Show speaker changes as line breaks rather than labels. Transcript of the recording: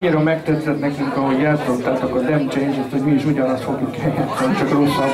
Annyira megtetszett nekünk, ahogy játszottátok a Dem change hogy mi is ugyanazt fogjuk eljátszani, csak rosszabb.